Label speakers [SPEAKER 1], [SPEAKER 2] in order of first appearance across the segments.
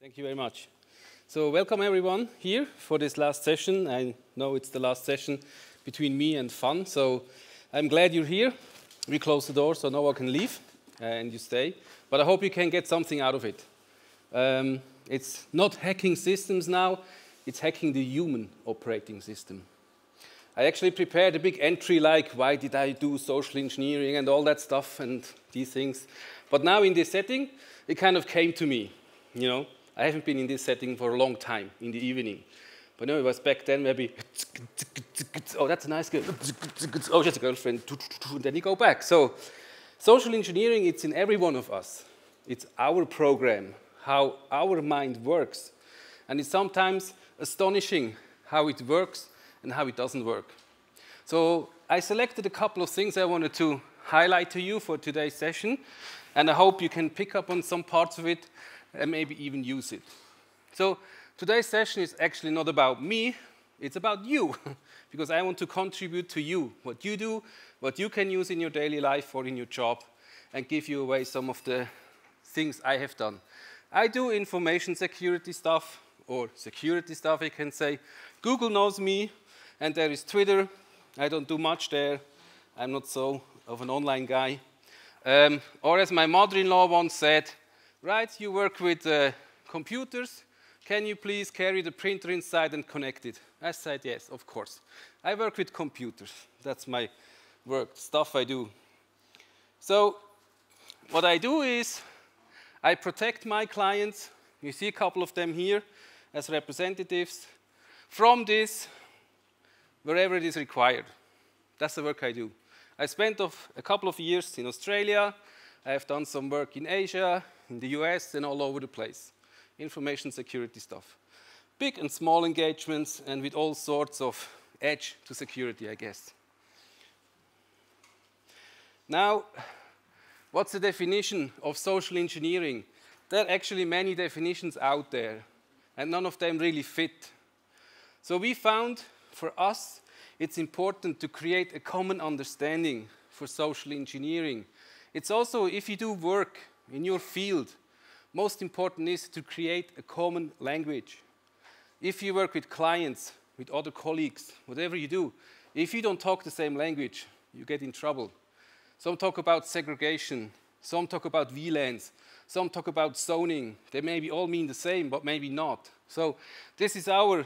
[SPEAKER 1] Thank you very much. So welcome everyone here for this last session. I know it's the last session between me and fun, so I'm glad you're here. We close the door so no one can leave uh, and you stay. But I hope you can get something out of it. Um, it's not hacking systems now, it's hacking the human operating system. I actually prepared a big entry like why did I do social engineering and all that stuff and these things. But now in this setting, it kind of came to me, you know. I haven't been in this setting for a long time in the evening. But no, it was back then maybe, oh, that's a nice girl. Oh, just a girlfriend. And then you go back. So social engineering, it's in every one of us. It's our program, how our mind works. And it's sometimes astonishing how it works and how it doesn't work. So I selected a couple of things I wanted to highlight to you for today's session. And I hope you can pick up on some parts of it and maybe even use it. So today's session is actually not about me, it's about you, because I want to contribute to you, what you do, what you can use in your daily life or in your job, and give you away some of the things I have done. I do information security stuff, or security stuff, I can say. Google knows me, and there is Twitter. I don't do much there. I'm not so of an online guy. Um, or as my mother-in-law once said, right, you work with uh, computers, can you please carry the printer inside and connect it? I said, yes, of course. I work with computers. That's my work, stuff I do. So what I do is I protect my clients. You see a couple of them here as representatives from this wherever it is required. That's the work I do. I spent a couple of years in Australia. I have done some work in Asia, in the US, and all over the place. Information security stuff. Big and small engagements, and with all sorts of edge to security, I guess. Now, what's the definition of social engineering? There are actually many definitions out there, and none of them really fit. So we found, for us, it's important to create a common understanding for social engineering. It's also, if you do work in your field, most important is to create a common language. If you work with clients, with other colleagues, whatever you do, if you don't talk the same language, you get in trouble. Some talk about segregation, some talk about VLANs, some talk about zoning. They maybe all mean the same, but maybe not. So this is our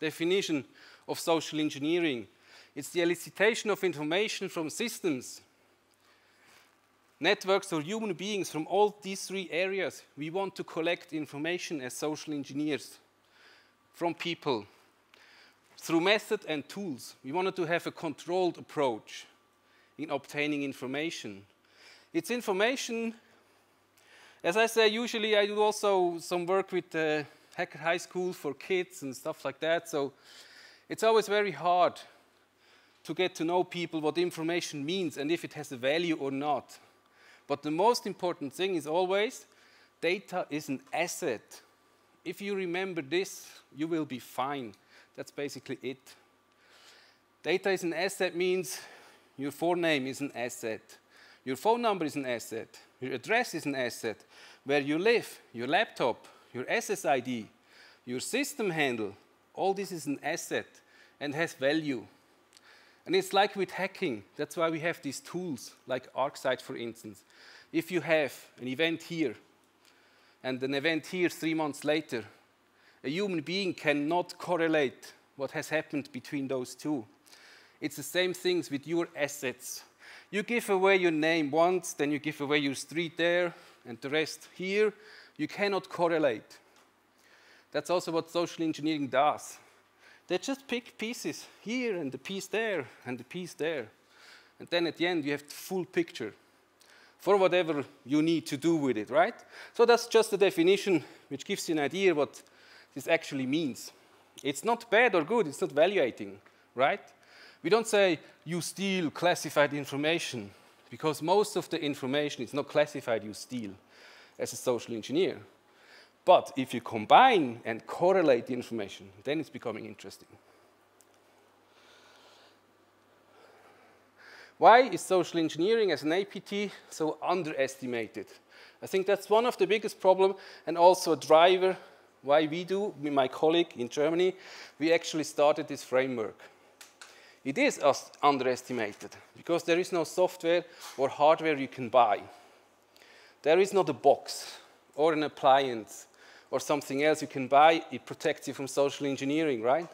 [SPEAKER 1] definition of social engineering. It's the elicitation of information from systems, networks or human beings from all these three areas. We want to collect information as social engineers from people through method and tools. We wanted to have a controlled approach in obtaining information. It's information, as I say, usually I do also some work with uh, Hacker High School for kids and stuff like that. So it's always very hard to get to know people what information means and if it has a value or not. But the most important thing is always data is an asset. If you remember this, you will be fine. That's basically it. Data is an asset means your forename is an asset. Your phone number is an asset. Your address is an asset. Where you live, your laptop, your SSID, your system handle, all this is an asset and has value. And it's like with hacking. That's why we have these tools, like ArcSight, for instance. If you have an event here and an event here three months later, a human being cannot correlate what has happened between those two. It's the same things with your assets. You give away your name once, then you give away your street there, and the rest here. You cannot correlate. That's also what social engineering does. They just pick pieces here and the piece there and the piece there. And then at the end, you have the full picture for whatever you need to do with it, right? So that's just a definition which gives you an idea what this actually means. It's not bad or good, it's not valuating, right? We don't say you steal classified information because most of the information is not classified you steal as a social engineer. But if you combine and correlate the information, then it's becoming interesting. Why is social engineering as an APT so underestimated? I think that's one of the biggest problems and also a driver why we do, with my colleague in Germany, we actually started this framework. It is underestimated because there is no software or hardware you can buy. There is not a box or an appliance or something else you can buy. It protects you from social engineering, right?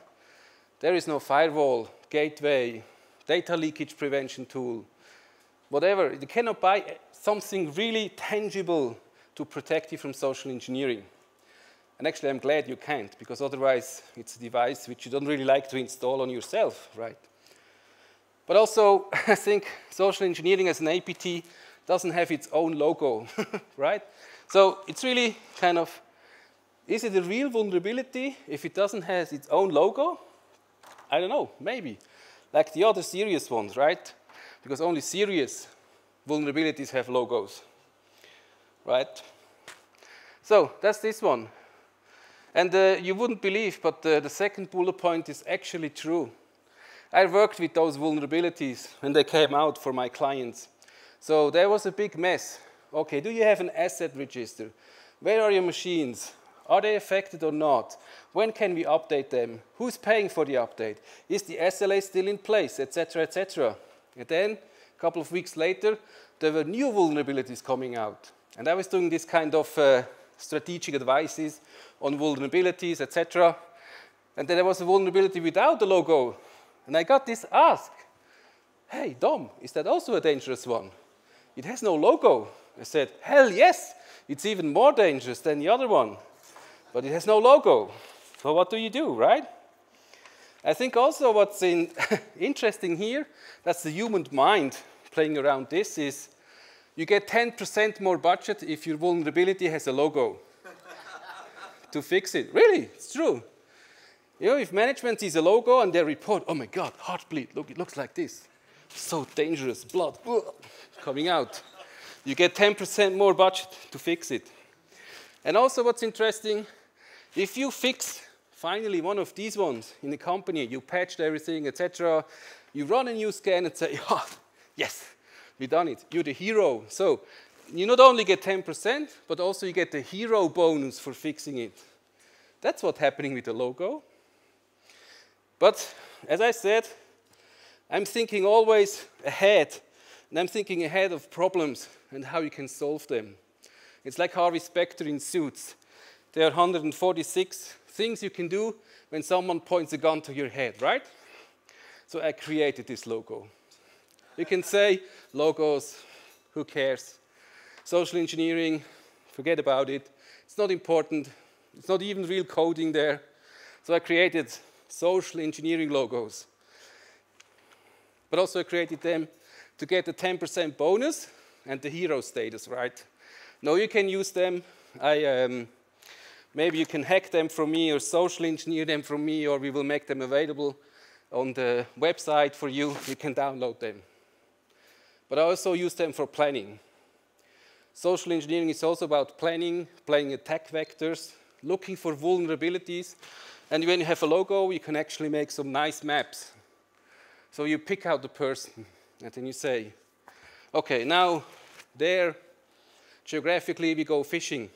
[SPEAKER 1] There is no firewall, gateway, data leakage prevention tool, whatever. You cannot buy something really tangible to protect you from social engineering. And actually, I'm glad you can't, because otherwise it's a device which you don't really like to install on yourself, right? But also, I think social engineering as an APT doesn't have its own logo, right? So it's really kind of, is it a real vulnerability if it doesn't have its own logo? I don't know, maybe. Like the other serious ones, right? Because only serious vulnerabilities have logos, right? So that's this one. And uh, you wouldn't believe, but uh, the second bullet point is actually true. I worked with those vulnerabilities when they came out for my clients. So there was a big mess. Okay, do you have an asset register? Where are your machines? Are they affected or not? When can we update them? Who's paying for the update? Is the SLA still in place, etc., etc.? And then, a couple of weeks later, there were new vulnerabilities coming out. And I was doing this kind of uh, strategic advices on vulnerabilities, etc. And then there was a vulnerability without the logo. And I got this ask, hey, Dom, is that also a dangerous one? It has no logo. I said, hell yes, it's even more dangerous than the other one. But it has no logo. So what do you do, right? I think also what's in interesting here, that's the human mind playing around this, is you get 10% more budget if your vulnerability has a logo to fix it. Really, it's true. You know, if management sees a logo and they report, oh my God, heartbleed, look, it looks like this. So dangerous, blood coming out. You get 10% more budget to fix it. And also what's interesting, if you fix finally one of these ones in the company, you patched everything, etc., you run a new scan and say, oh, yes, we done it. You're the hero. So you not only get 10%, but also you get the hero bonus for fixing it. That's what's happening with the logo. But as I said, I'm thinking always ahead, and I'm thinking ahead of problems and how you can solve them. It's like Harvey Specter in Suits. There are 146 things you can do when someone points a gun to your head, right? So I created this logo. You can say, logos, who cares? Social engineering, forget about it. It's not important. It's not even real coding there. So I created social engineering logos. But also I created them to get the 10% bonus and the hero status, right? Now you can use them. I, um, maybe you can hack them from me or social engineer them from me, or we will make them available on the website for you. You can download them. But I also use them for planning. Social engineering is also about planning, planning attack vectors, looking for vulnerabilities. And when you have a logo, you can actually make some nice maps. So you pick out the person, and then you say, okay, now there, geographically, we go phishing.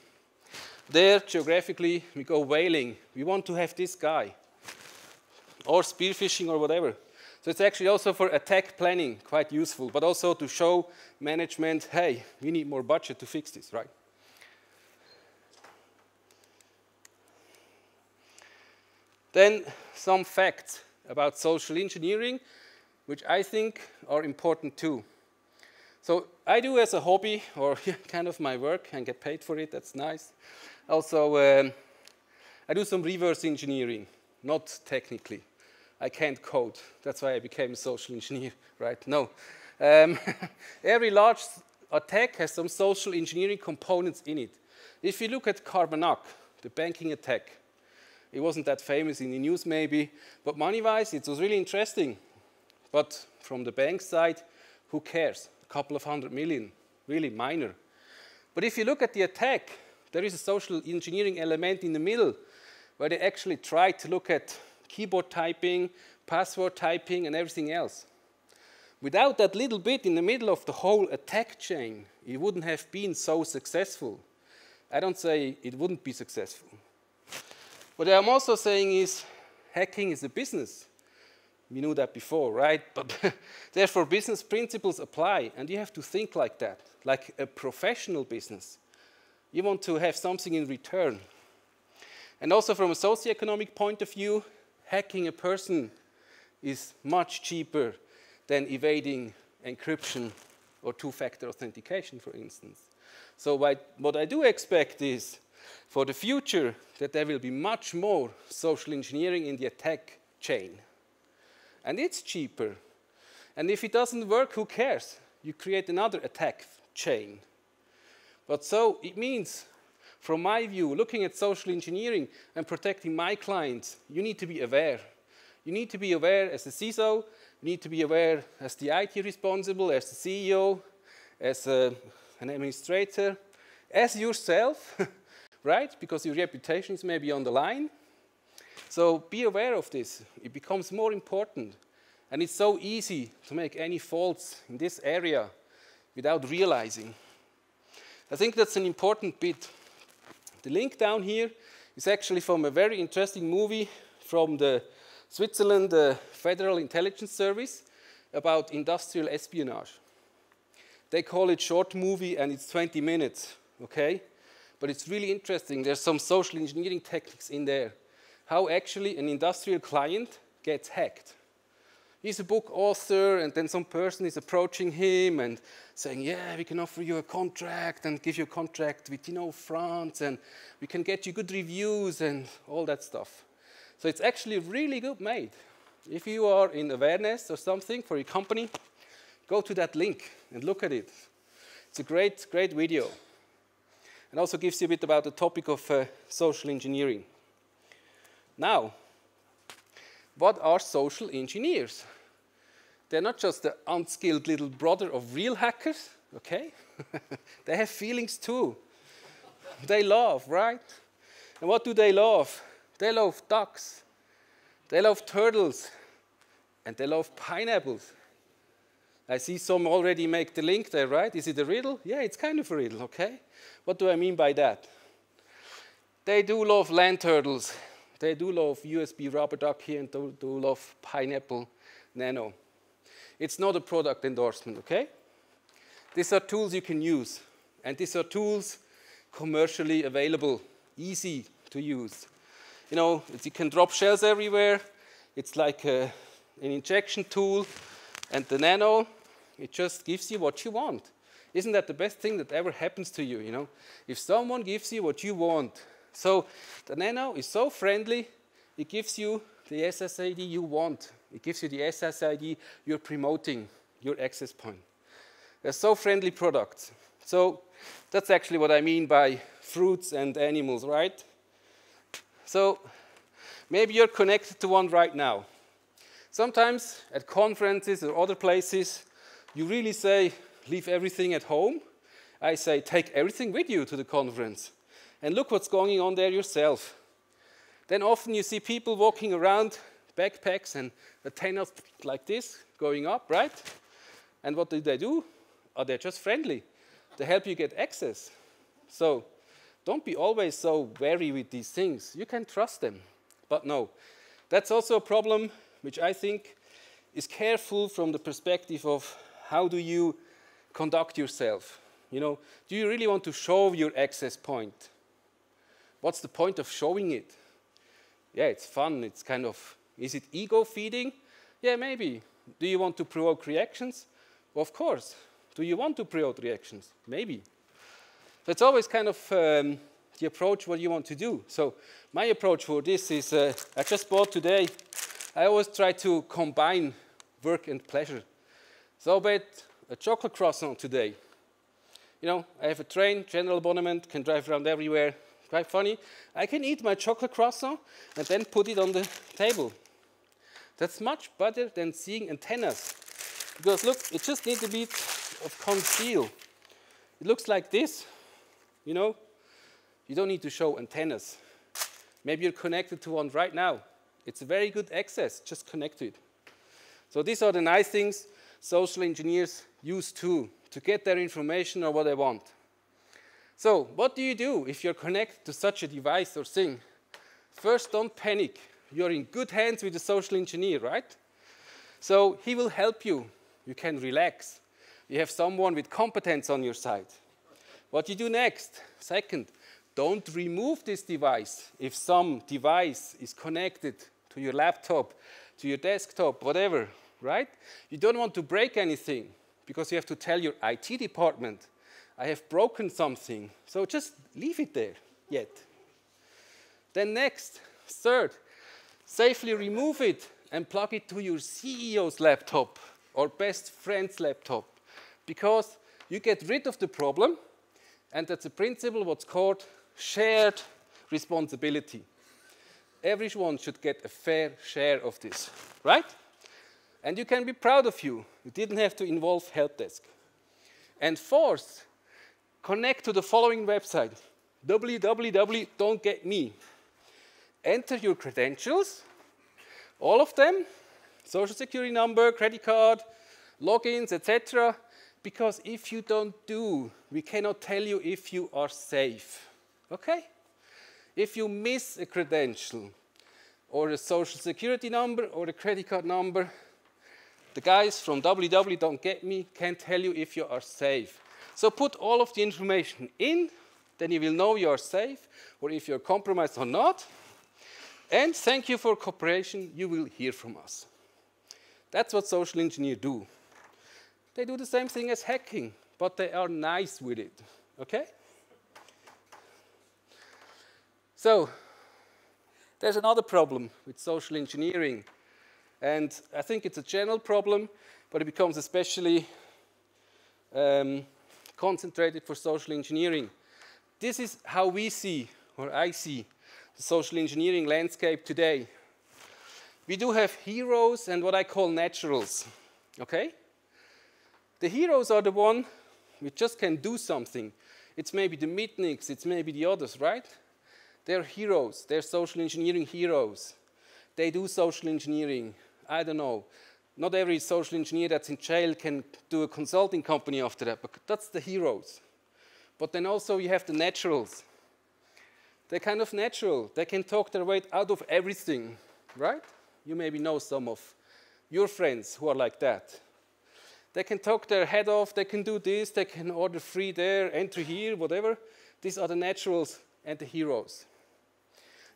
[SPEAKER 1] There, geographically, we go whaling. We want to have this guy. Or spearphishing or whatever. So it's actually also for attack planning quite useful, but also to show management, hey, we need more budget to fix this, right? Then some facts about social engineering, which I think are important too. So I do as a hobby, or kind of my work, and get paid for it, that's nice. Also, um, I do some reverse engineering, not technically. I can't code. That's why I became a social engineer, right? No. Um, every large attack has some social engineering components in it. If you look at Carbanak, the banking attack, it wasn't that famous in the news maybe, but money-wise, it was really interesting. But from the bank side, who cares? A couple of hundred million, really minor. But if you look at the attack, there is a social engineering element in the middle where they actually try to look at keyboard typing, password typing, and everything else. Without that little bit in the middle of the whole attack chain, it wouldn't have been so successful. I don't say it wouldn't be successful. What I'm also saying is hacking is a business. We knew that before, right? But therefore, business principles apply, and you have to think like that, like a professional business. You want to have something in return. And also, from a socioeconomic point of view, hacking a person is much cheaper than evading encryption or two-factor authentication, for instance. So what I do expect is, for the future, that there will be much more social engineering in the attack chain. And it's cheaper. And if it doesn't work, who cares? You create another attack chain. But so it means, from my view, looking at social engineering and protecting my clients, you need to be aware. You need to be aware as a CISO you need to be aware as the IT responsible, as the CEO, as a, an administrator, as yourself, right? Because your reputation is maybe on the line. So be aware of this. It becomes more important. And it's so easy to make any faults in this area without realizing. I think that's an important bit. The link down here is actually from a very interesting movie from the Switzerland uh, Federal Intelligence Service about industrial espionage. They call it short movie and it's 20 minutes, okay? But it's really interesting. There's some social engineering techniques in there. How actually an industrial client gets hacked. He's a book author, and then some person is approaching him and saying, "Yeah, we can offer you a contract and give you a contract with, you know, France, and we can get you good reviews and all that stuff." So it's actually really good made. If you are in awareness or something for your company, go to that link and look at it. It's a great, great video. And also gives you a bit about the topic of uh, social engineering. Now, what are social engineers? They're not just the unskilled little brother of real hackers, okay? they have feelings too. they love, right? And what do they love? They love ducks. They love turtles. And they love pineapples. I see some already make the link there, right? Is it a riddle? Yeah, it's kind of a riddle, okay? What do I mean by that? They do love LAN turtles. They do love USB rubber duck here and do, do love pineapple nano. It's not a product endorsement, okay? These are tools you can use. And these are tools commercially available, easy to use you know, you can drop shells everywhere. It's like a, an injection tool. And the nano, it just gives you what you want. Isn't that the best thing that ever happens to you, you know? If someone gives you what you want. So the nano is so friendly, it gives you the SSID you want. It gives you the SSID you're promoting, your access point. They're so friendly products. So that's actually what I mean by fruits and animals, right? So maybe you're connected to one right now. Sometimes at conferences or other places, you really say, leave everything at home. I say, take everything with you to the conference and look what's going on there yourself. Then often you see people walking around, backpacks and antennas like this going up, right? And what do they do? Oh, Are they just friendly? They help you get access. So don't be always so wary with these things. You can trust them. But no, that's also a problem which I think is careful from the perspective of how do you conduct yourself. You know, do you really want to show your access point? What's the point of showing it? Yeah, it's fun. It's kind of, is it ego feeding? Yeah, maybe. Do you want to provoke reactions? of course. Do you want to provoke reactions? Maybe. So it's always kind of um, the approach what you want to do. So my approach for this is, uh, I just bought today, I always try to combine work and pleasure. So a chocolate croissant today. You know, I have a train, general abonnement, can drive around everywhere. Quite funny. I can eat my chocolate croissant and then put it on the table. That's much better than seeing antennas. Because look, it just needs a bit of conceal. It looks like this. You know, you don't need to show antennas. Maybe you're connected to one right now. It's a very good access, just connect to it. So these are the nice things. social engineers use too to get their information or what they want. So, what do you do if you're connected to such a device or thing? First, don't panic. You're in good hands with the social engineer, right? So, he will help you. You can relax. You have someone with competence on your side. What you do next? Second, don't remove this device. If some device is connected to your laptop, to your desktop, whatever, right? You don't want to break anything because you have to tell your IT department, I have broken something. So just leave it there yet. Then next, third, safely remove it and plug it to your CEO's laptop or best friend's laptop because you get rid of the problem and that's a principle what's called shared responsibility. Everyone should get a fair share of this, right? And you can be proud of you. You didn't have to involve help desk. And fourth, connect to the following website, www.don'tgetme. Enter your credentials, all of them, social security number, credit card, logins, etc. Because if you don't do, we cannot tell you if you are safe. Okay? If you miss a credential, or a social security number, or a credit card number, the guys from www.don'tgetme can tell you if you are safe. So put all of the information in, then you will know you are safe, or if you're compromised or not. And thank you for cooperation, you will hear from us. That's what social engineers do. They do the same thing as hacking, but they are nice with it, okay? So, there's another problem with social engineering, and I think it's a general problem, but it becomes especially um, concentrated for social engineering. This is how we see, or I see, the social engineering landscape today. We do have heroes and what I call naturals, okay? The heroes are the one who just can do something. It's maybe the Mitniks, it's maybe the others, right? They're heroes. They're social engineering heroes. They do social engineering. I don't know. Not every social engineer that's in jail can do a consulting company after that, but that's the heroes. But then also you have the naturals. They're kind of natural. They can talk their way out of everything, right? You maybe know some of your friends who are like that. They can talk their head off, they can do this, they can order free there, enter here, whatever. These are the naturals and the heroes.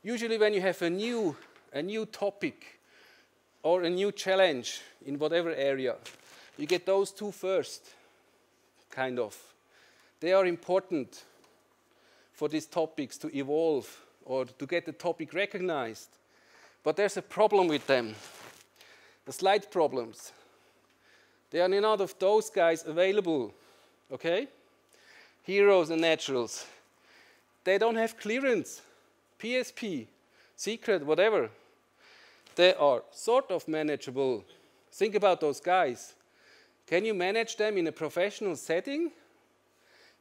[SPEAKER 1] Usually when you have a new, a new topic or a new challenge in whatever area, you get those two first, kind of. They are important for these topics to evolve or to get the topic recognized. But there's a problem with them, the slight problems. There are none of those guys available, okay? Heroes and naturals. They don't have clearance. PSP, secret, whatever, they are sort of manageable. Think about those guys. Can you manage them in a professional setting?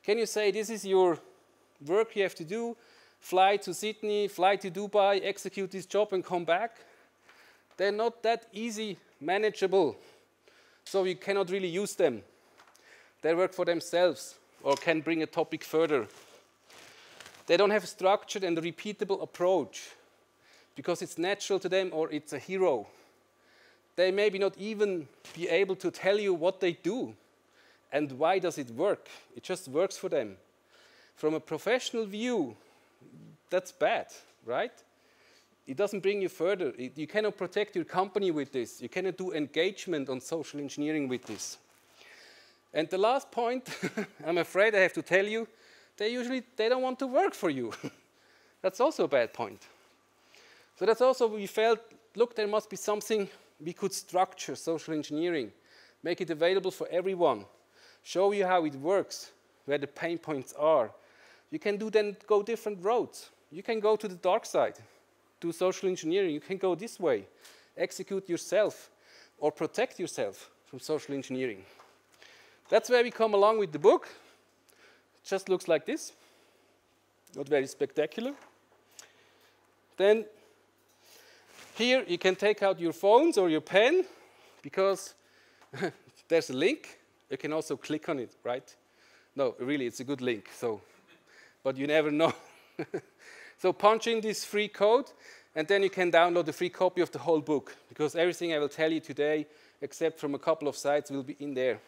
[SPEAKER 1] Can you say, this is your work you have to do, fly to Sydney, fly to Dubai, execute this job and come back? They're not that easy manageable, so you cannot really use them. They work for themselves or can bring a topic further. They don't have a structured and repeatable approach because it's natural to them or it's a hero. They maybe not even be able to tell you what they do and why does it work. It just works for them. From a professional view, that's bad, right? It doesn't bring you further. It, you cannot protect your company with this. You cannot do engagement on social engineering with this. And the last point, I'm afraid I have to tell you, they usually they don't want to work for you. that's also a bad point. So that's also we felt, look, there must be something we could structure social engineering, make it available for everyone, show you how it works, where the pain points are. You can do then go different roads. You can go to the dark side, do social engineering. You can go this way, execute yourself, or protect yourself from social engineering. That's where we come along with the book It just looks like this, not very spectacular. Then here you can take out your phones or your pen because there's a link. You can also click on it, right? No, really, it's a good link. So, but you never know. so punch in this free code, and then you can download a free copy of the whole book, because everything I will tell you today, except from a couple of sites, will be in there.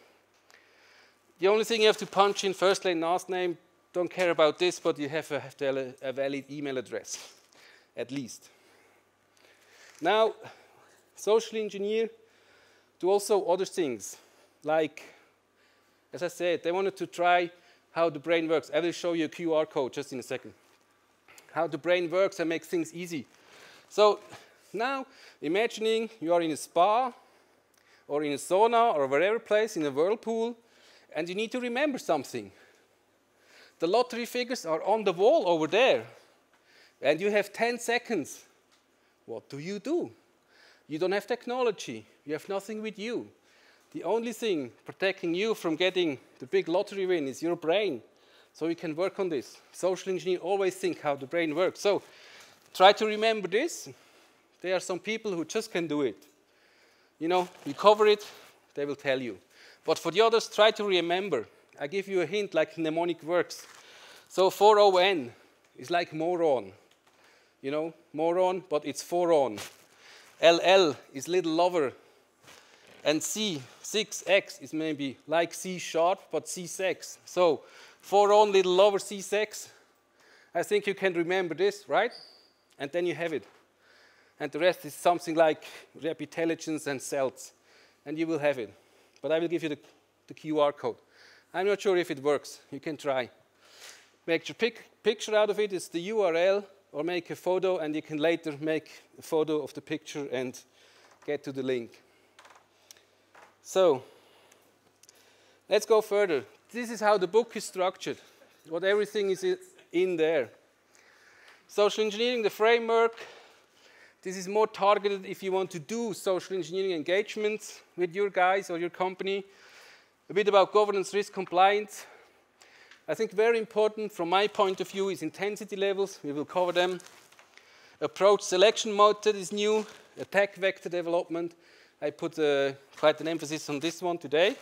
[SPEAKER 1] The only thing you have to punch in first name, last name, don't care about this, but you have to have a valid email address, at least. Now, social engineer do also other things, like, as I said, they wanted to try how the brain works. I will show you a QR code just in a second. How the brain works and makes things easy. So now, imagining you are in a spa or in a sauna or wherever place in a whirlpool, and you need to remember something. The lottery figures are on the wall over there, and you have 10 seconds. What do you do? You don't have technology, you have nothing with you. The only thing protecting you from getting the big lottery win is your brain. So you can work on this. Social engineers always think how the brain works. So try to remember this. There are some people who just can do it. You know, you cover it, they will tell you. But for the others, try to remember. I give you a hint like mnemonic works. So 4ON is like moron. You know, moron, but it's 4 on. LL is little lover. And C, 6X is maybe like C sharp, but C6. So 4 on, little lover, C6. I think you can remember this, right? And then you have it. And the rest is something like intelligence and cells. And you will have it. But I will give you the, the QR code. I'm not sure if it works. You can try. Make your pic picture out of it. It's the URL, or make a photo, and you can later make a photo of the picture and get to the link. So, let's go further. This is how the book is structured, what everything is in there. Social engineering, the framework, this is more targeted if you want to do social engineering engagements with your guys or your company. A bit about governance, risk, compliance. I think very important from my point of view is intensity levels. We will cover them. Approach selection method is new. Attack vector development. I put uh, quite an emphasis on this one today.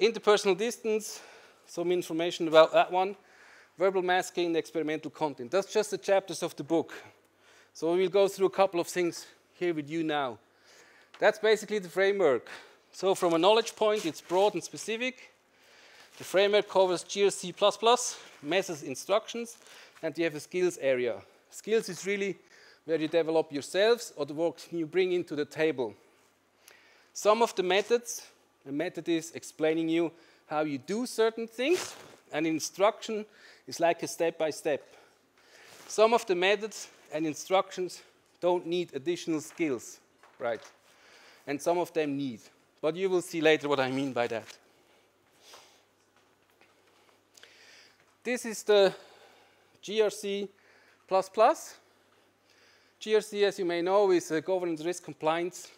[SPEAKER 1] Interpersonal distance, some information about that one. Verbal masking, experimental content. That's just the chapters of the book. So we'll go through a couple of things here with you now. That's basically the framework. So from a knowledge point, it's broad and specific. The framework covers GRC++, methods, instructions, and you have a skills area. Skills is really where you develop yourselves or the work you bring into the table. Some of the methods, a method is explaining you how you do certain things, and instruction is like a step by step. Some of the methods and instructions don't need additional skills, right? And some of them need. But you will see later what I mean by that. This is the GRC++. GRC, as you may know, is a governance risk compliance.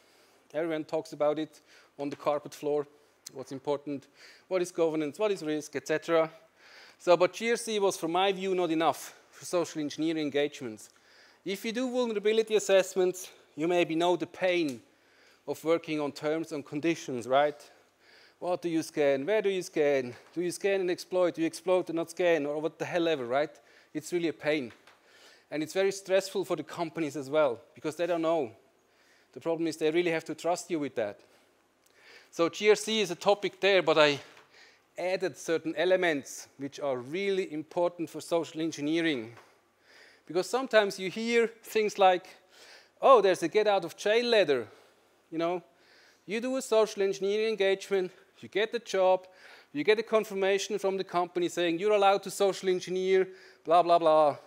[SPEAKER 1] Everyone talks about it on the carpet floor. What's important, what is governance, what is risk, etc. So, but GRC was, from my view, not enough for social engineering engagements. If you do vulnerability assessments, you maybe know the pain of working on terms and conditions, right? What do you scan? Where do you scan? Do you scan and exploit? Do you exploit and not scan? Or what the hell ever, right? It's really a pain. And it's very stressful for the companies as well, because they don't know. The problem is they really have to trust you with that. So GRC is a topic there, but I added certain elements which are really important for social engineering. Because sometimes you hear things like, oh, there's a get out of jail letter. You know, you do a social engineering engagement, you get the job, you get a confirmation from the company saying you're allowed to social engineer, blah, blah, blah.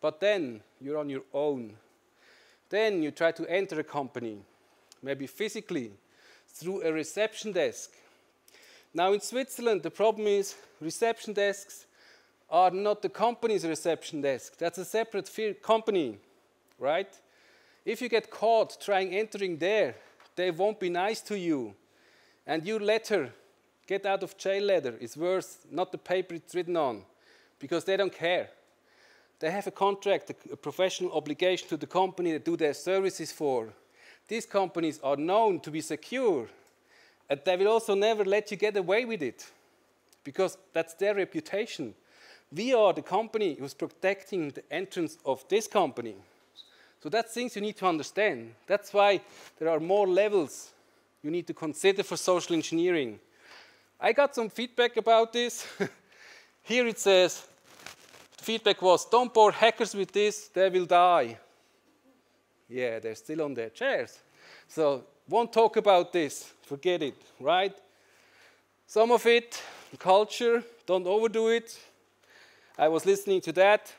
[SPEAKER 1] But then you're on your own. Then you try to enter a company, maybe physically, through a reception desk. Now in Switzerland, the problem is reception desks are not the company's reception desk. That's a separate company, right? If you get caught trying entering there, they won't be nice to you. And your letter, get out of jail letter, is worth not the paper it's written on, because they don't care. They have a contract, a professional obligation to the company that do their services for. These companies are known to be secure. And they will also never let you get away with it because that's their reputation. We are the company who's protecting the entrance of this company. So that's things you need to understand. That's why there are more levels you need to consider for social engineering. I got some feedback about this. Here it says, feedback was, don't bore hackers with this, they will die. Yeah, they're still on their chairs. So won't talk about this, forget it, right? Some of it, culture, don't overdo it. I was listening to that.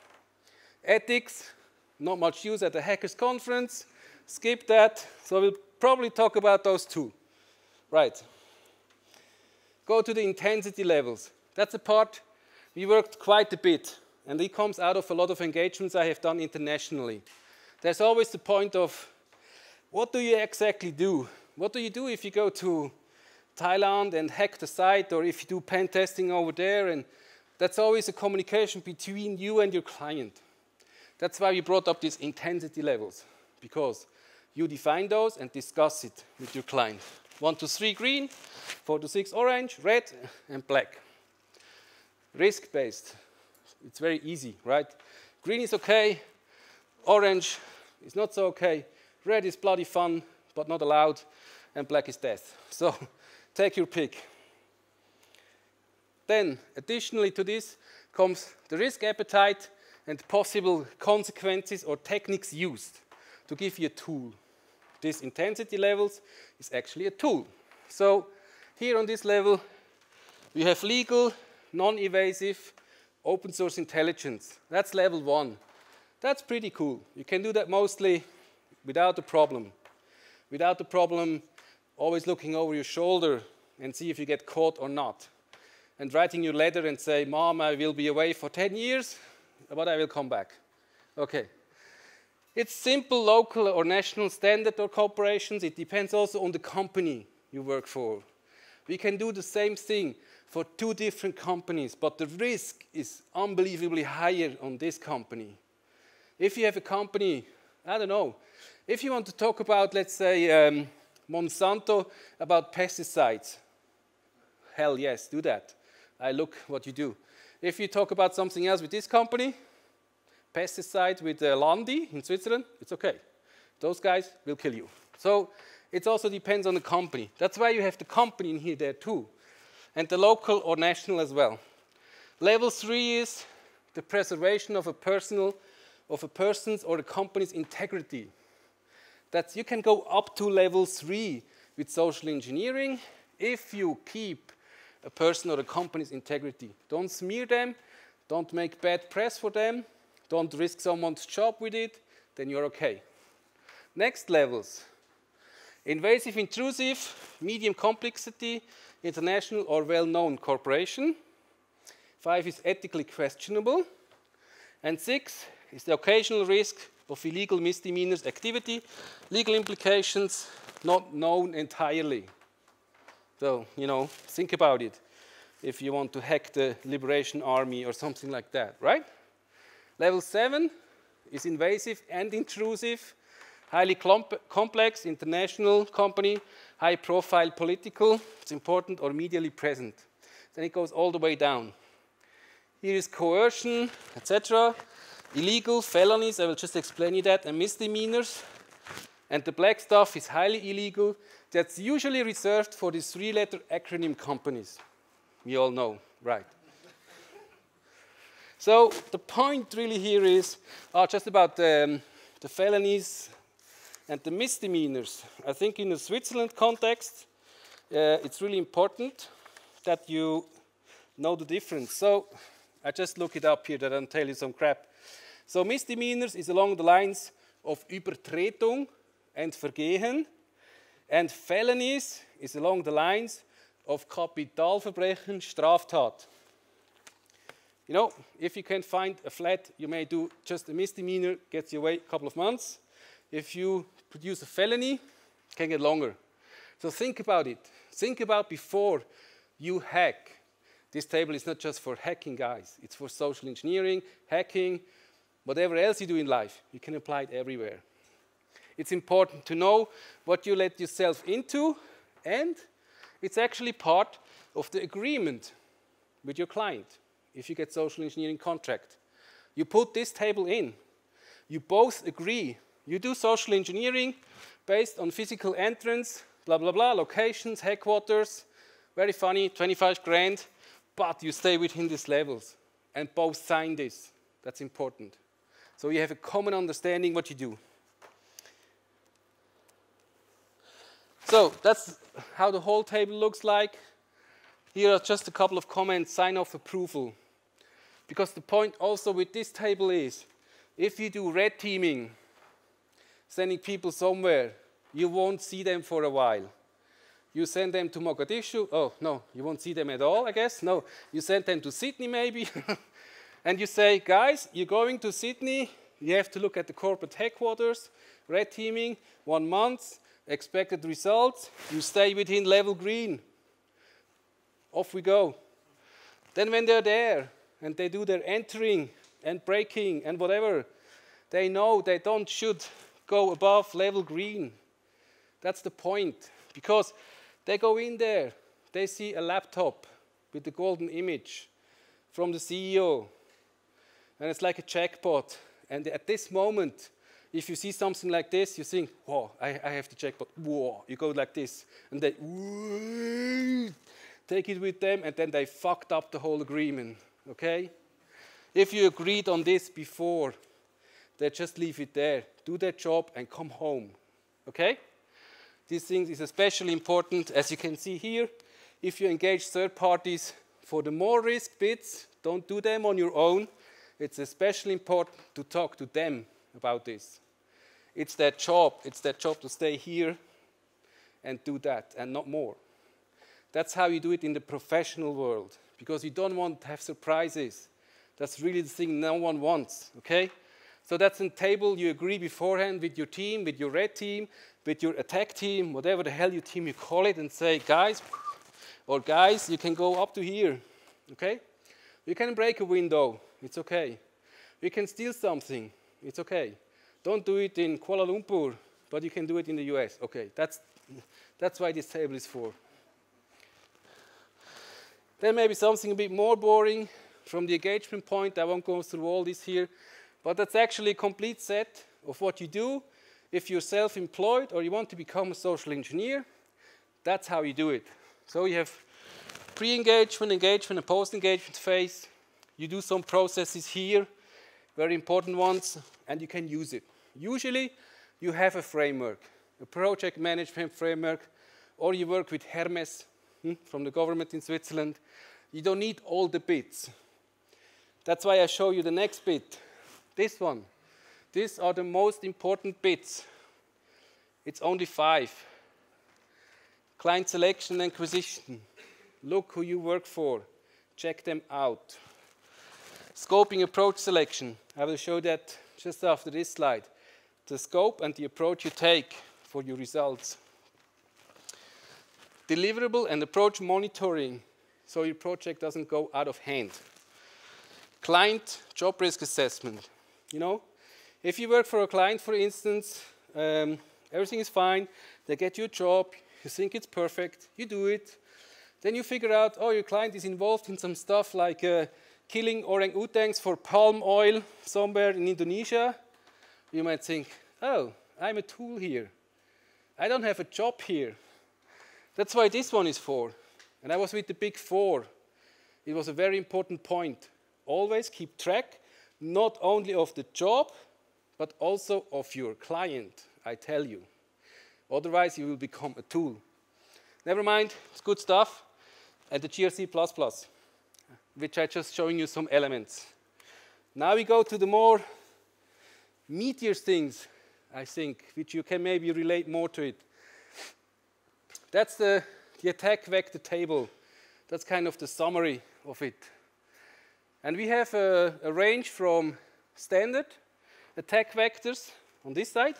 [SPEAKER 1] Ethics, not much use at the hackers conference, skip that. So we'll probably talk about those two. Right. Go to the intensity levels. That's a part we worked quite a bit, and it comes out of a lot of engagements I have done internationally. There's always the point of what do you exactly do? What do you do if you go to Thailand and hack the site, or if you do pen testing over there? And that's always a communication between you and your client. That's why we brought up these intensity levels, because you define those and discuss it with your client. One to three green, four to six orange, red, and black. Risk based. It's very easy, right? Green is okay, orange is not so okay, red is bloody fun, but not allowed, and black is death. So take your pick. Then, additionally to this, comes the risk appetite and possible consequences or techniques used to give you a tool this intensity levels is actually a tool. So here on this level, we have legal, non-evasive, open source intelligence. That's level one. That's pretty cool. You can do that mostly without a problem. Without a problem, always looking over your shoulder and see if you get caught or not. And writing your letter and say, Mom, I will be away for 10 years, but I will come back. Okay. It's simple local or national standard or corporations. It depends also on the company you work for. We can do the same thing for two different companies, but the risk is unbelievably higher on this company. If you have a company, I don't know, if you want to talk about, let's say, um, Monsanto about pesticides, hell yes, do that. I look what you do. If you talk about something else with this company, pesticide with uh, Landi in Switzerland, it's okay. Those guys will kill you. So it also depends on the company. That's why you have the company in here there too, and the local or national as well. Level three is the preservation of a personal, of a person's or a company's integrity. That you can go up to level three with social engineering if you keep a person or a company's integrity. Don't smear them, don't make bad press for them, don't risk someone's job with it, then you're okay. Next levels. Invasive, intrusive, medium complexity, international or well-known corporation. Five is ethically questionable. And six is the occasional risk of illegal misdemeanors activity, legal implications not known entirely. So, you know, think about it if you want to hack the Liberation Army or something like that, right? Level 7 is invasive and intrusive, highly complex, international company, high profile political, it's important, or medially present. Then it goes all the way down. Here is coercion, etc. Illegal, felonies, I will just explain you that, and misdemeanors. And the black stuff is highly illegal. That's usually reserved for these three letter acronym companies. We all know, right? So the point really here is uh, just about um, the felonies and the misdemeanors. I think in the Switzerland context, uh, it's really important that you know the difference. So I just look it up here that I tell you some crap. So misdemeanors is along the lines of Übertretung and Vergehen, and felonies is along the lines of Kapitalverbrechen, Straftat. You know, if you can find a flat, you may do just a misdemeanor, gets you away a couple of months. If you produce a felony, can get longer. So think about it. Think about before you hack. This table is not just for hacking, guys. It's for social engineering, hacking, whatever else you do in life. You can apply it everywhere. It's important to know what you let yourself into, and It's actually part of the agreement with your client if you get social engineering contract. You put this table in. You both agree. You do social engineering based on physical entrance, blah, blah, blah, locations, headquarters. Very funny, 25 grand, but you stay within these levels. And both sign this. That's important. So you have a common understanding what you do. So that's how the whole table looks like. Here are just a couple of comments, sign off approval. Because the point also with this table is, if you do red teaming, sending people somewhere, you won't see them for a while. You send them to Mogadishu, oh no, you won't see them at all, I guess. No, you send them to Sydney maybe, and you say, guys, you're going to Sydney, you have to look at the corporate headquarters, red teaming, one month, expected results, you stay within level green. Off we go. Then when they're there and they do their entering and braking and whatever, they know they don't should go above level green. That's the point. Because they go in there, they see a laptop with the golden image from the CEO. And it's like a jackpot. And at this moment, if you see something like this, you think, whoa, I, I have the jackpot. Whoa, you go like this. And they take it with them, and then they fucked up the whole agreement. Okay? If you agreed on this before, they just leave it there, do their job, and come home. Okay? These things is especially important, as you can see here. If you engage third parties for the more risk bits, don't do them on your own. It's especially important to talk to them about this. It's their job. It's their job to stay here and do that and not more. That's how you do it in the professional world because you don't want to have surprises. That's really the thing no one wants, okay? So that's a table you agree beforehand with your team, with your red team, with your attack team, whatever the hell your team you call it, and say, guys, or guys, you can go up to here, okay? You can break a window, it's okay. You can steal something, it's okay. Don't do it in Kuala Lumpur, but you can do it in the US. Okay, that's, that's why this table is for. Then maybe something a bit more boring from the engagement point. I won't go through all this here, but that's actually a complete set of what you do if you're self-employed or you want to become a social engineer. That's how you do it. So you have pre-engagement, engagement, and post-engagement phase. You do some processes here very important ones, and you can use it. Usually, you have a framework, a project management framework, or you work with Hermes hmm, from the government in Switzerland. You don't need all the bits. That's why I show you the next bit, this one. These are the most important bits. It's only five. Client selection and acquisition. Look who you work for. Check them out. Scoping approach selection. I will show that just after this slide. The scope and the approach you take for your results. Deliverable and approach monitoring so your project doesn't go out of hand. Client job risk assessment. You know, if you work for a client, for instance, um, everything is fine, they get you a job, you think it's perfect, you do it, then you figure out, oh, your client is involved in some stuff like uh, killing orangutans for palm oil somewhere in Indonesia, you might think, oh, I'm a tool here. I don't have a job here. That's why this one is for. And I was with the big four. It was a very important point. Always keep track not only of the job, but also of your client, I tell you. Otherwise, you will become a tool. Never mind, it's good stuff. And the GRC which I just showing you some elements. Now we go to the more meteor things, I think, which you can maybe relate more to it. That's the, the attack vector table. That's kind of the summary of it. And we have a, a range from standard attack vectors on this side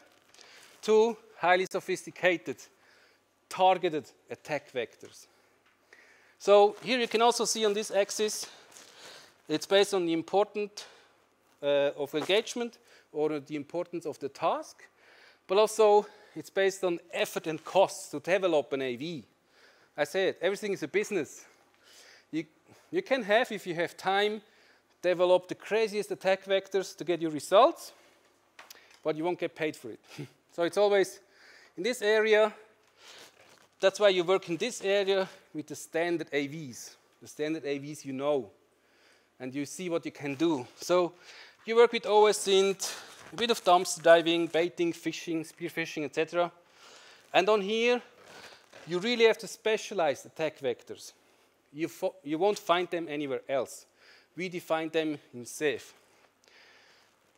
[SPEAKER 1] to highly sophisticated targeted attack vectors. So here you can also see on this axis, it's based on the importance uh, of engagement or the importance of the task, but also it's based on effort and costs to develop an AV. I said, everything is a business. You, you can have, if you have time, develop the craziest attack vectors to get your results, but you won't get paid for it. so it's always in this area, that's why you work in this area with the standard AVs. The standard AVs you know, and you see what you can do. So you work with OSINT, a bit of dumpster diving, baiting, phishing, spearphishing, etc. And on here, you really have to specialize attack vectors. You, you won't find them anywhere else. We define them in SAFe.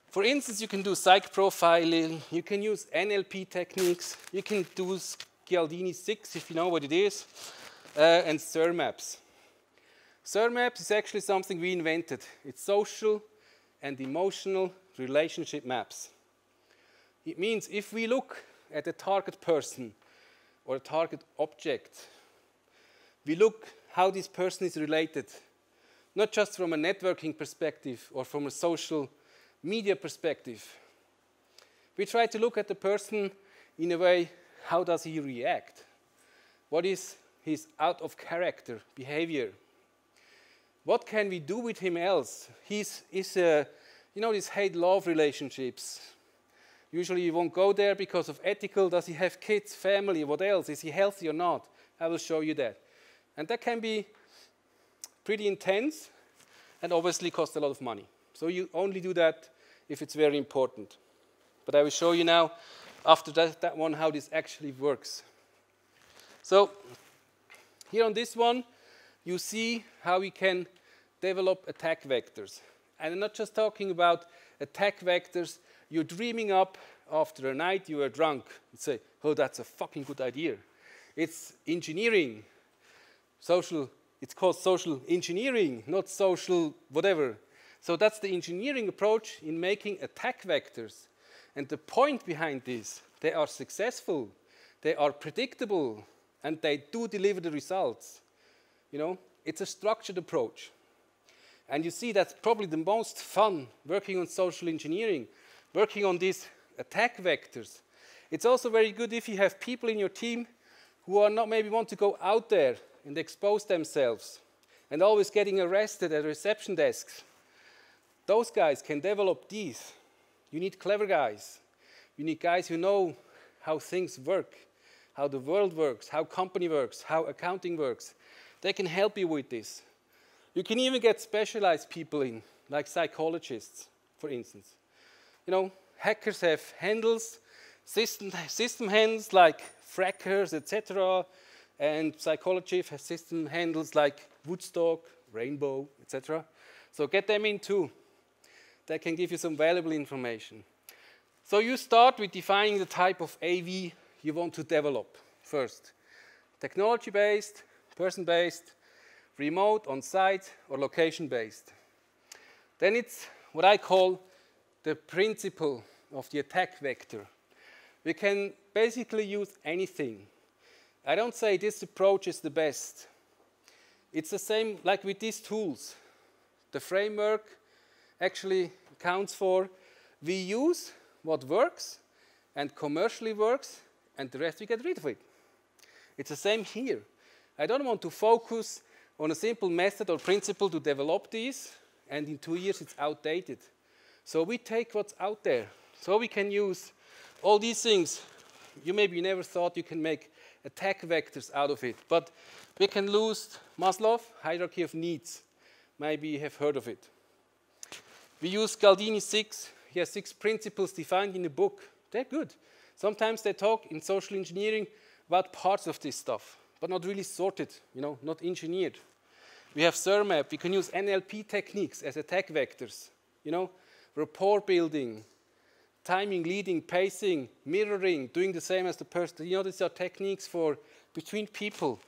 [SPEAKER 1] For instance, you can do psych profiling, you can use NLP techniques, you can do Cialdini 6 if you know what it is, uh, and SIRMAPs. SIRMAPs is actually something we invented. It's social and emotional relationship maps. It means if we look at a target person or a target object, we look how this person is related, not just from a networking perspective or from a social media perspective. We try to look at the person in a way, how does he react? What is his out of character behavior? What can we do with him else? He's, he's uh, you know, these hate-love relationships. Usually you won't go there because of ethical. Does he have kids, family, what else? Is he healthy or not? I will show you that. And that can be pretty intense and obviously cost a lot of money. So you only do that if it's very important. But I will show you now, after that, that one, how this actually works. So here on this one, you see how we can develop attack vectors. And I'm not just talking about attack vectors you're dreaming up after a night you are drunk and say, oh, that's a fucking good idea. It's engineering, social, it's called social engineering, not social whatever. So that's the engineering approach in making attack vectors. And the point behind this, they are successful, they are predictable, and they do deliver the results. You know, it's a structured approach. And you see that's probably the most fun working on social engineering, working on these attack vectors. It's also very good if you have people in your team who are not maybe want to go out there and expose themselves and always getting arrested at reception desks. Those guys can develop these. You need clever guys. You need guys who know how things work, how the world works, how company works, how accounting works. They can help you with this. You can even get specialized people in, like psychologists, for instance. You know, hackers have handles, system, system handles like frackers, etc. And psychology system handles like Woodstock, Rainbow, etc. So get them in too. They can give you some valuable information. So you start with defining the type of AV you want to develop first. Technology-based, person-based, remote, on-site, or location-based. Then it's what I call the principle of the attack vector. We can basically use anything. I don't say this approach is the best. It's the same like with these tools. The framework actually counts for we use what works and commercially works, and the rest we get rid of it. It's the same here. I don't want to focus on a simple method or principle to develop these, and in two years it's outdated. So we take what's out there. So we can use all these things. You maybe never thought you can make attack vectors out of it, but we can use Maslow, hierarchy of needs. Maybe you have heard of it. We use Cialdini 6. He has six principles defined in the book. They're good. Sometimes they talk in social engineering about parts of this stuff, but not really sorted, you know, not engineered. We have SIRMAP. We can use NLP techniques as attack vectors, you know, rapport building, timing, leading, pacing, mirroring, doing the same as the person. You know, these are techniques for between people.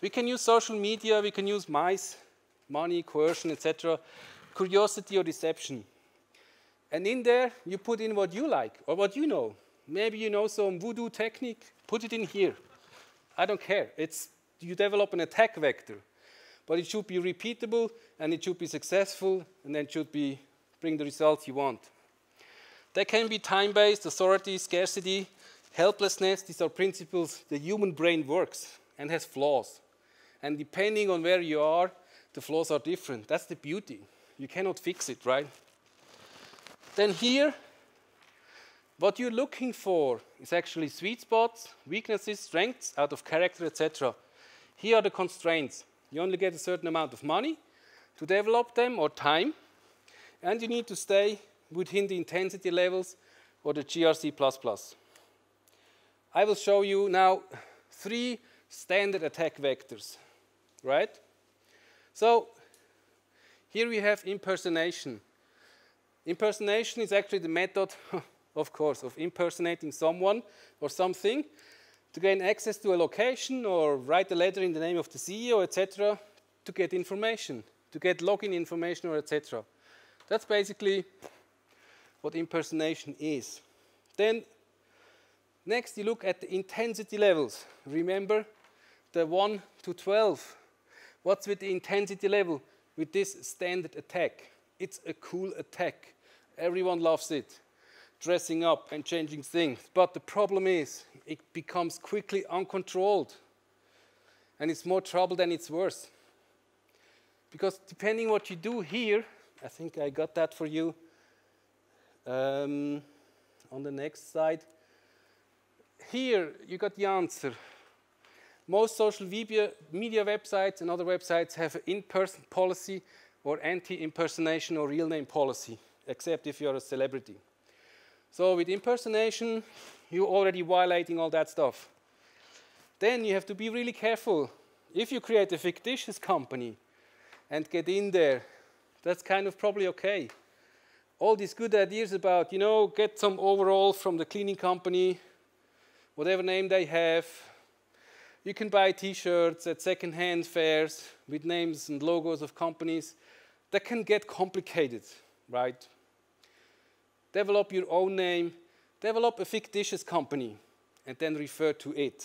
[SPEAKER 1] We can use social media. We can use mice, money, coercion, etc., curiosity or deception. And in there, you put in what you like or what you know. Maybe you know some voodoo technique, put it in here. I don't care. It's, you develop an attack vector but it should be repeatable and it should be successful and then should be bring the results you want. They can be time-based, authority, scarcity, helplessness. These are principles the human brain works. and has flaws. And depending on where you are, the flaws are different. That's the beauty. You cannot fix it, right? Then here, what you're looking for is actually sweet spots, weaknesses, strengths out of character, etc. Here are the constraints. You only get a certain amount of money to develop them or time, and you need to stay within the intensity levels or the GRC++. I will show you now three standard attack vectors, right? So here we have impersonation. Impersonation is actually the method, of course, of impersonating someone or something to gain access to a location or write a letter in the name of the CEO, etc., to get information, to get login information or etc. That's basically what impersonation is. Then next you look at the intensity levels. Remember the 1 to 12. What's with the intensity level with this standard attack? It's a cool attack. Everyone loves it. Dressing up and changing things. But the problem is it becomes quickly uncontrolled. And it's more trouble than it's worth. Because depending what you do here, I think I got that for you, um, on the next slide. Here, you got the answer. Most social media, media websites and other websites have an in-person policy or anti-impersonation or real name policy, except if you're a celebrity. So with impersonation, you're already violating all that stuff. Then you have to be really careful. If you create a fictitious company and get in there, that's kind of probably okay all these good ideas about, you know, get some overalls from the cleaning company, whatever name they have. You can buy t-shirts at second-hand fairs with names and logos of companies. That can get complicated, right? Develop your own name, develop a fictitious company, and then refer to it.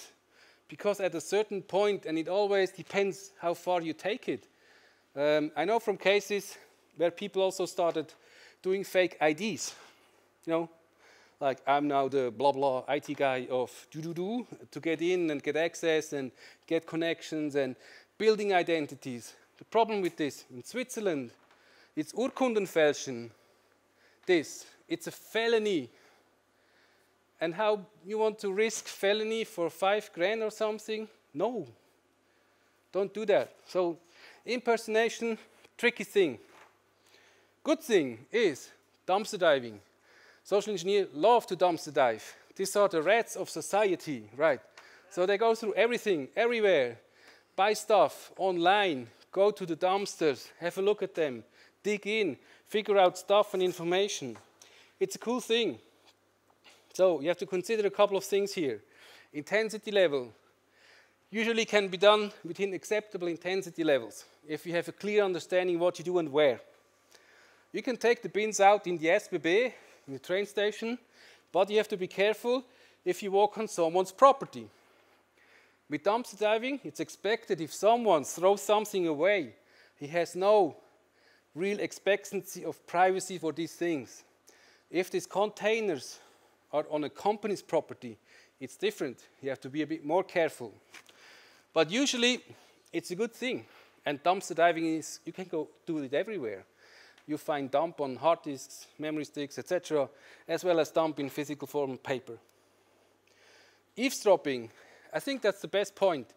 [SPEAKER 1] Because at a certain point, and it always depends how far you take it, um, I know from cases where people also started doing fake IDs. You know, like I'm now the blah blah IT guy of do do do to get in and get access and get connections and building identities. The problem with this in Switzerland, it's Urkundenfälschen. This, it's a felony. And how you want to risk felony for five grand or something? No, don't do that. So impersonation, tricky thing. Good thing is dumpster diving. Social engineers love to dumpster dive. These are the rats of society, right? So they go through everything, everywhere, buy stuff online, go to the dumpsters, have a look at them, dig in, figure out stuff and information. It's a cool thing. So you have to consider a couple of things here. Intensity level usually can be done within acceptable intensity levels if you have a clear understanding what you do and where. You can take the bins out in the SBB, in the train station, but you have to be careful if you walk on someone's property. With dumpster diving, it's expected if someone throws something away, he has no real expectancy of privacy for these things. If these containers are on a company's property, it's different. You have to be a bit more careful. But usually, it's a good thing. And dumpster diving is, you can go do it everywhere you find dump on hard disks, memory sticks, etc., as well as dump in physical form paper. Eavesdropping, I think that's the best point.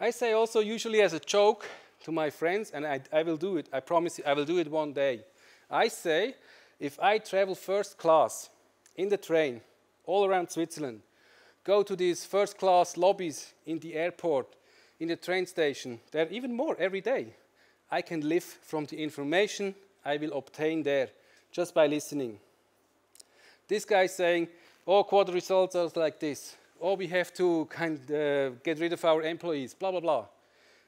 [SPEAKER 1] I say also usually as a joke to my friends, and I, I will do it, I promise you, I will do it one day. I say, if I travel first class in the train all around Switzerland, go to these first class lobbies in the airport, in the train station, there are even more every day. I can live from the information I will obtain there just by listening. This guy is saying, oh, quarter results are like this. Oh, we have to kind of uh, get rid of our employees, blah, blah, blah.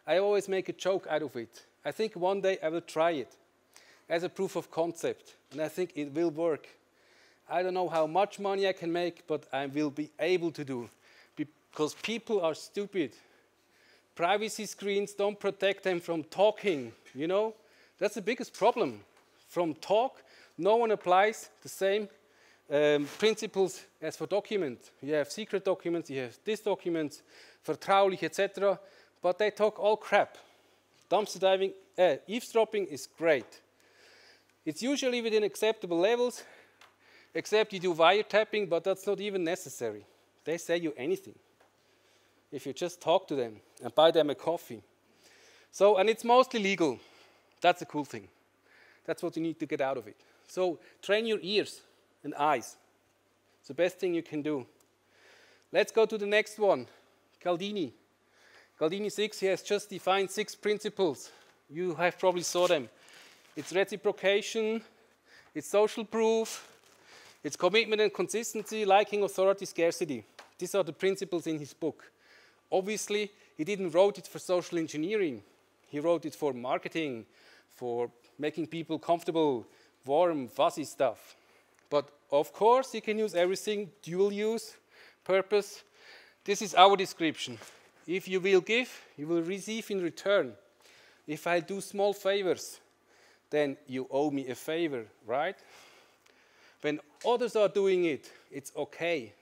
[SPEAKER 1] I always make a joke out of it. I think one day I will try it as a proof of concept, and I think it will work. I don't know how much money I can make, but I will be able to do because people are stupid. Privacy screens don't protect them from talking, you know? That's the biggest problem. From talk, no one applies the same um, principles as for documents. You have secret documents, you have this document, vertraulich, etc. But they talk all crap. Dumpster diving, uh, eavesdropping is great. It's usually within acceptable levels, except you do wiretapping, but that's not even necessary. They say you anything if you just talk to them and buy them a coffee. So, and it's mostly legal. That's a cool thing. That's what you need to get out of it. So, train your ears and eyes. It's the best thing you can do. Let's go to the next one Cialdini. Cialdini 6, he has just defined six principles. You have probably saw them. It's reciprocation, it's social proof, it's commitment and consistency, liking, authority, scarcity. These are the principles in his book. Obviously, he didn't wrote it for social engineering. He wrote it for marketing, for making people comfortable, warm, fuzzy stuff. But of course, you can use everything, dual use, purpose. This is our description. If you will give, you will receive in return. If I do small favors, then you owe me a favor, right? When others are doing it, it's okay.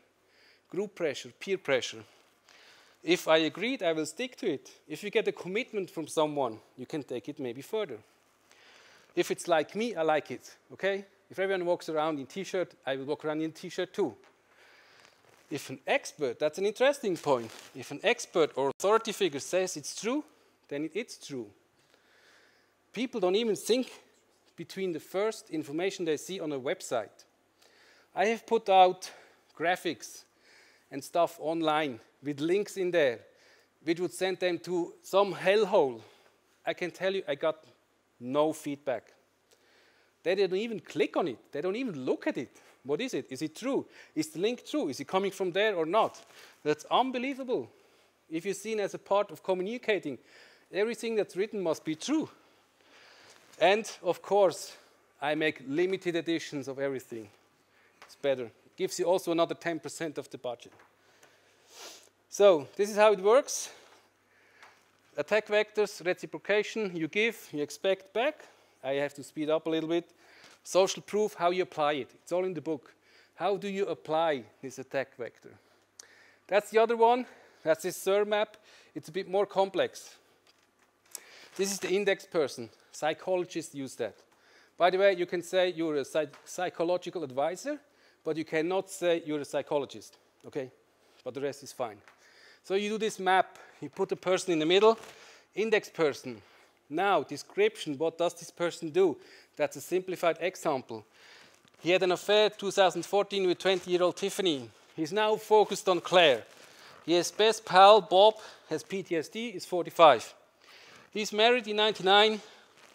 [SPEAKER 1] Group pressure, peer pressure. If I agreed, I will stick to it. If you get a commitment from someone, you can take it maybe further. If it's like me, I like it, okay? If everyone walks around in t-shirt, I will walk around in t-shirt too. If an expert, that's an interesting point. If an expert or authority figure says it's true, then it's true. People don't even think between the first information they see on a website. I have put out graphics and stuff online with links in there, which would send them to some hellhole. I can tell you, I got no feedback. They don't even click on it. They don't even look at it. What is it? Is it true? Is the link true? Is it coming from there or not? That's unbelievable. If you're seen as a part of communicating, everything that's written must be true. And of course, I make limited editions of everything. It's better gives you also another 10% of the budget. So this is how it works. Attack vectors, reciprocation, you give, you expect back. I have to speed up a little bit. Social proof, how you apply it. It's all in the book. How do you apply this attack vector? That's the other one. That's this SIR map. It's a bit more complex. This is the index person. Psychologists use that. By the way, you can say you're a psych psychological advisor but you cannot say you're a psychologist, okay? But the rest is fine. So you do this map, you put a person in the middle, index person. Now, description, what does this person do? That's a simplified example. He had an affair 2014 with 20-year-old Tiffany. He's now focused on Claire. His best pal, Bob, has PTSD, is 45. He's married in 99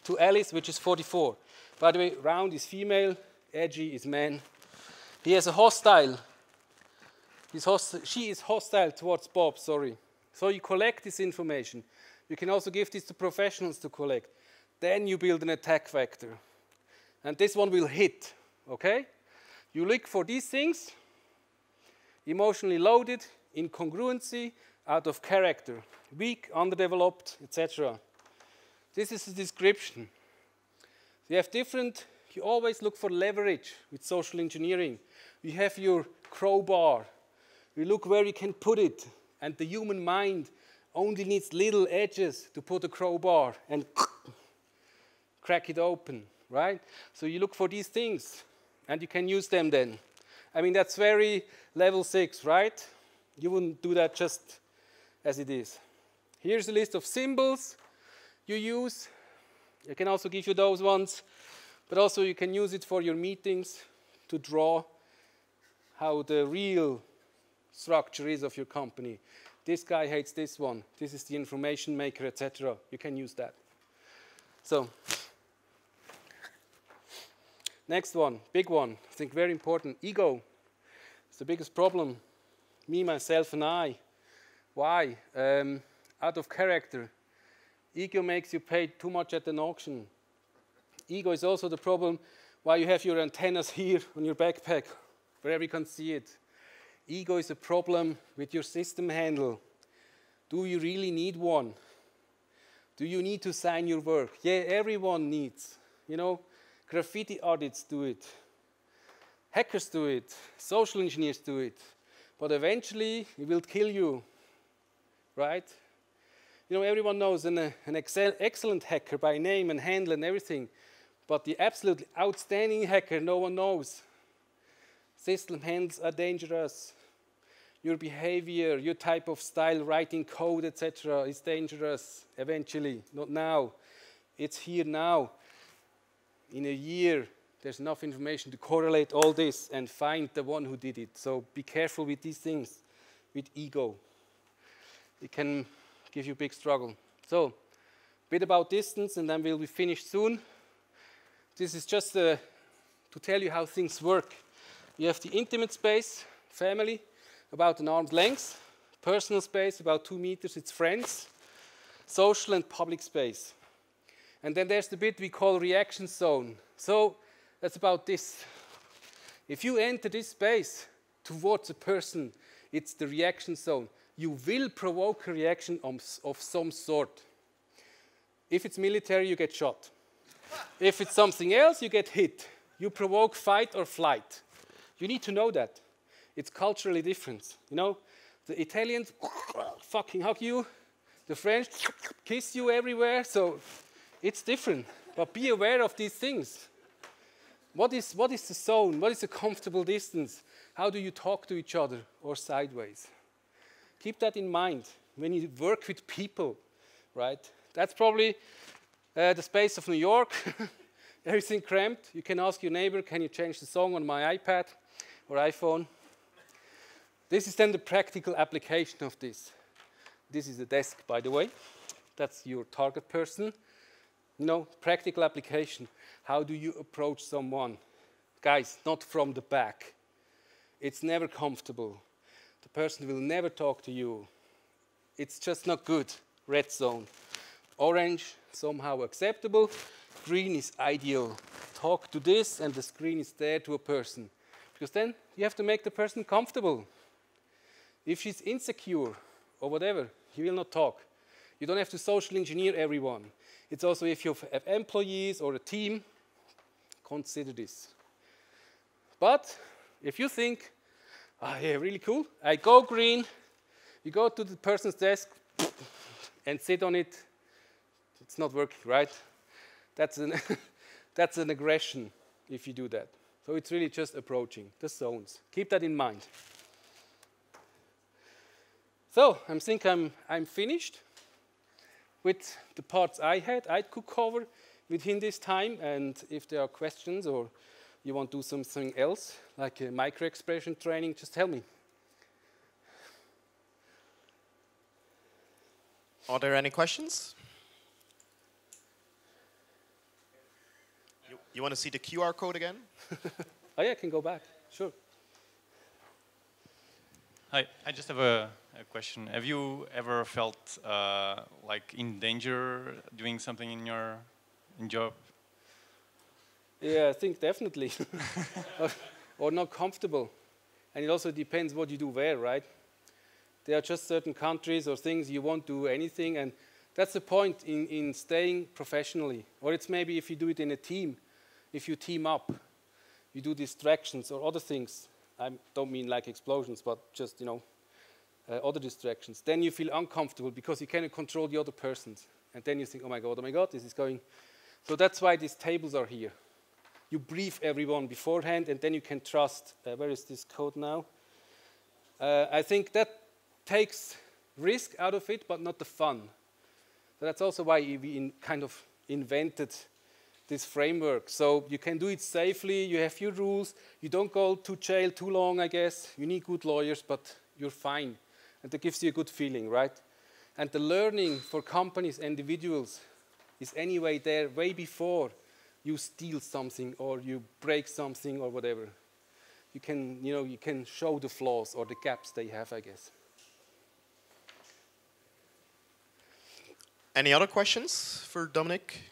[SPEAKER 1] to Alice, which is 44. By the way, round is female, edgy is man, he has a hostile. Host she is hostile towards Bob, sorry. So you collect this information. You can also give this to professionals to collect. Then you build an attack vector. And this one will hit, okay? You look for these things, emotionally loaded, incongruency, out of character, weak, underdeveloped, etc. This is the description. you have different, you always look for leverage with social engineering you have your crowbar. You look where you can put it. And the human mind only needs little edges to put a crowbar and crack it open, right? So you look for these things and you can use them then. I mean, that's very level six, right? You wouldn't do that just as it is. Here's a list of symbols you use. I can also give you those ones, but also you can use it for your meetings to draw how the real structure is of your company. This guy hates this one. This is the information maker, etc. You can use that. So, next one, big one. I think very important. Ego. It's the biggest problem. Me, myself, and I. Why? Um, out of character. Ego makes you pay too much at an auction. Ego is also the problem why you have your antennas here on your backpack wherever you can see it. Ego is a problem with your system handle. Do you really need one? Do you need to sign your work? Yeah, everyone needs. You know, graffiti artists do it. Hackers do it, social engineers do it, but eventually it will kill you, right? You know, everyone knows an, uh, an excel, excellent hacker by name and handle and everything, but the absolutely outstanding hacker no one knows. System handles are dangerous. Your behavior, your type of style, writing code, etc., is dangerous eventually, not now. It's here now. In a year, there's enough information to correlate all this and find the one who did it. So be careful with these things, with ego. It can give you big struggle. So, a bit about distance, and then we'll be finished soon. This is just uh, to tell you how things work. You have the intimate space, family, about an arm's length, personal space, about two meters, it's friends, social and public space. And then there's the bit we call reaction zone. So that's about this. If you enter this space towards a person, it's the reaction zone. You will provoke a reaction of some sort. If it's military, you get shot. If it's something else, you get hit. You provoke fight or flight. You need to know that. It's culturally different. You know, the Italians fucking hug you, the French kiss you everywhere, so it's different. But be aware of these things. What is, what is the zone? What is a comfortable distance? How do you talk to each other or sideways? Keep that in mind when you work with people, right? That's probably uh, the space of New York. Everything cramped. You can ask your neighbor, can you change the song on my iPad or iPhone? This is then the practical application of this. This is a desk, by the way. That's your target person. No, practical application. How do you approach someone? Guys, not from the back. It's never comfortable. The person will never talk to you. It's just not good. Red zone. Orange, somehow acceptable. Green is ideal. Talk to this, and the screen is there to a person. Because then you have to make the person comfortable. If she's insecure or whatever, he will not talk. You don't have to social engineer everyone. It's also if you have employees or a team, consider this. But if you think, ah, yeah, really cool, I go green, you go to the person's desk and sit on it, it's not working, right? That's an, that's an aggression if you do that. So it's really just approaching the zones. Keep that in mind. So I think I'm, I'm finished with the parts I had, I could cover within this time. And if there are questions or you want to do something else, like a micro expression training, just tell me.
[SPEAKER 2] Are there any questions? You, you want to see the QR code again?
[SPEAKER 1] oh yeah, I can go back, sure.
[SPEAKER 3] Hi, I just have a, a question. Have you ever felt uh, like in danger doing something in your in job?
[SPEAKER 1] Yeah, I think definitely. or, not comfortable. And it also depends what you do where, right? There are just certain countries or things you won't do anything, and that's the point in, in staying professionally. Or it's maybe if you do it in a team, if you team up, you do distractions or other things I don't mean like explosions, but just, you know, uh, other distractions. Then you feel uncomfortable because you cannot control the other persons. And then you think, oh my God, oh my God, this is going. So that's why these tables are here. You brief everyone beforehand, and then you can trust. Uh, where is this code now? Uh, I think that takes risk out of it, but not the fun. So that's also why we in kind of invented this framework. So you can do it safely, you have your rules, you don't go to jail too long, I guess. You need good lawyers, but you're fine. And that gives you a good feeling, right? And the learning for companies, individuals, is anyway there way before you steal something or you break something or whatever. You can, you know, you can show the flaws or the gaps they have, I guess.
[SPEAKER 2] Any other questions for Dominique?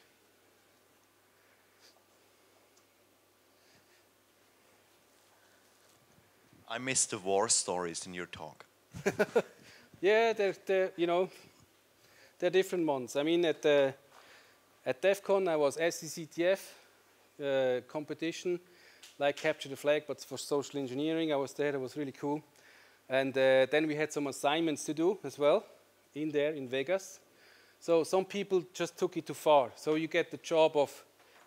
[SPEAKER 4] I missed the war stories in your talk.
[SPEAKER 1] yeah, they're, they're, you know, they're different ones. I mean, at, uh, at DEF CON, I was SECTF uh, competition. like Capture the Flag, but for social engineering. I was there, it was really cool. And uh, then we had some assignments to do as well in there in Vegas. So some people just took it too far. So you get the job of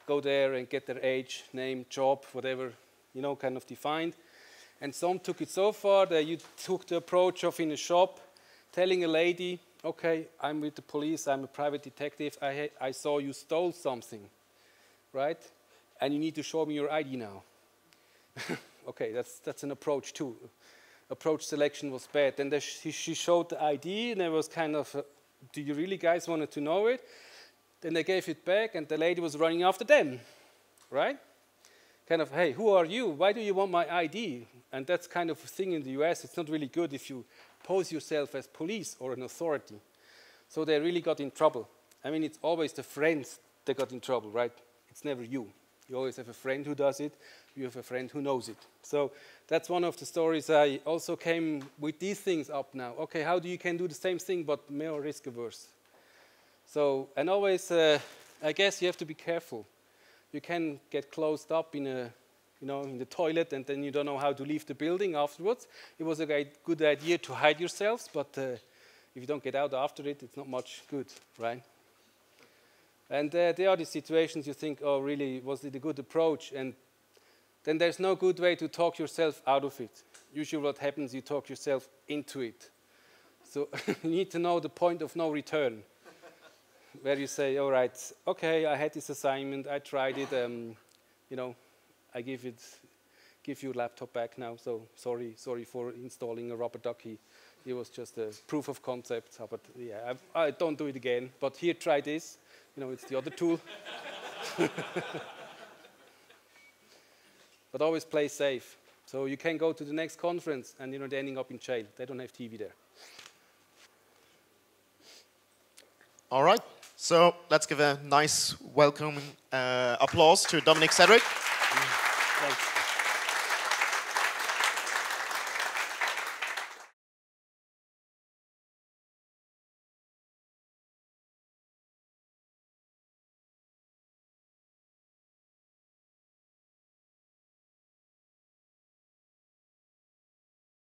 [SPEAKER 1] go there and get their age, name, job, whatever, you know, kind of defined. And some took it so far that you took the approach of in a shop telling a lady, okay, I'm with the police, I'm a private detective, I, I saw you stole something, right? And you need to show me your ID now. okay, that's, that's an approach too. Approach selection was bad. And she, she showed the ID, and it was kind of, uh, do you really guys wanted to know it? Then they gave it back, and the lady was running after them, right? Kind of, hey, who are you? Why do you want my ID? And that's kind of a thing in the US. It's not really good if you pose yourself as police or an authority. So they really got in trouble. I mean, it's always the friends that got in trouble, right? It's never you. You always have a friend who does it, you have a friend who knows it. So that's one of the stories I also came with these things up now. Okay, how do you can do the same thing but more risk averse? So, and always, uh, I guess you have to be careful. You can get closed up in a, you know, in the toilet and then you don't know how to leave the building afterwards. It was a good idea to hide yourselves, but uh, if you don't get out after it, it's not much good, right? And uh, there are these situations you think, oh, really, was it a good approach? And then there's no good way to talk yourself out of it. Usually, what happens, you talk yourself into it. So you need to know the point of no return, where you say, all right, okay, I had this assignment, I tried it, um, you know, I give it, give your laptop back now. So sorry, sorry for installing a rubber ducky. It was just a proof of concept, but yeah, I, I don't do it again. But here, try this. You know, it's the other tool. but always play safe. So you can go to the next conference and you know they're ending up in jail. They don't have TV there.
[SPEAKER 2] All right. So let's give a nice welcome uh, applause to Dominique Cédric.
[SPEAKER 1] Thanks.